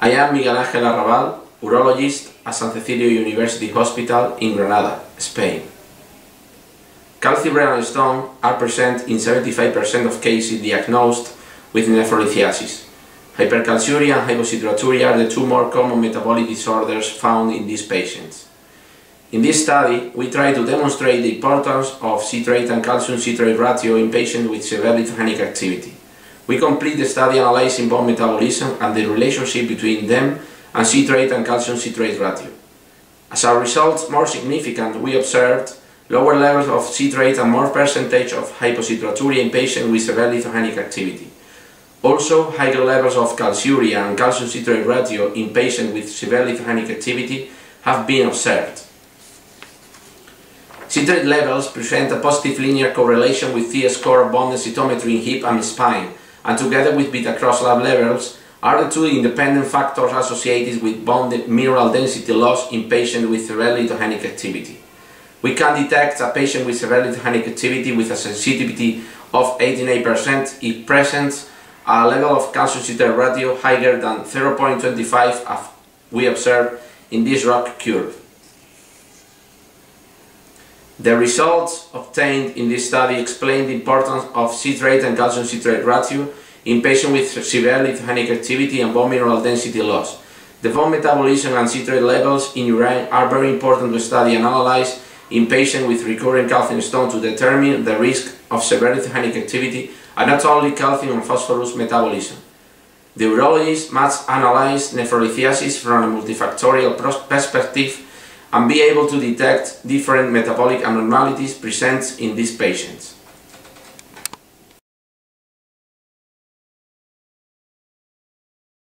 I am Miguel Ángel Arrabal, urologist at San Cecilio University Hospital in Granada, Spain. Calcium stone are present in 75% of cases diagnosed with nephrolithiasis. Hypercalciuria and hypocitraturia are the two more common metabolic disorders found in these patients. In this study, we try to demonstrate the importance of citrate and calcium citrate ratio in patients with severe lithogenic activity. We complete the study analyzing bone metabolism and the relationship between them and citrate and calcium citrate ratio. As our results more significant, we observed lower levels of citrate and more percentage of hypocitraturia in patients with severe lithogenic activity. Also, higher levels of calciuria and calcium citrate ratio in patients with severe lithogenic activity have been observed. Citrate levels present a positive linear correlation with T-score bone densitometry in hip and spine, and together with beta-CrossLaps levels, are the two independent factors associated with bone mineral density loss in patients with severe lithogenic activity. We can detect a patient with severe lithogenic activity with a sensitivity of 89% if present a level of calcium citrate ratio higher than 0.25 as we observe in this ROC curve. The results obtained in this study explain the importance of citrate and calcium citrate ratio in patients with severe lithogenic activity and bone mineral density loss. The bone metabolism and citrate levels in urine are very important to study and analyze in patients with recurrent calcium stone to determine the risk of severe lithogenic activity and not only calcium and phosphorus metabolism. The urologist must analyze nephrolithiasis from a multifactorial perspective and be able to detect different metabolic abnormalities present in these patients.